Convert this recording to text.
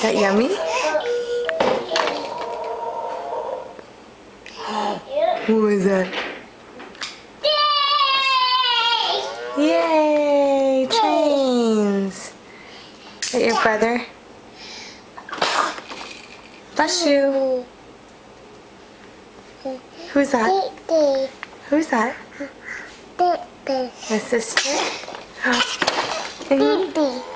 that yummy? Who is that? Yay! Trains! Is that your brother? Bless you. Who's that? Who's that? My sister? Mhm.